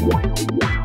Wow.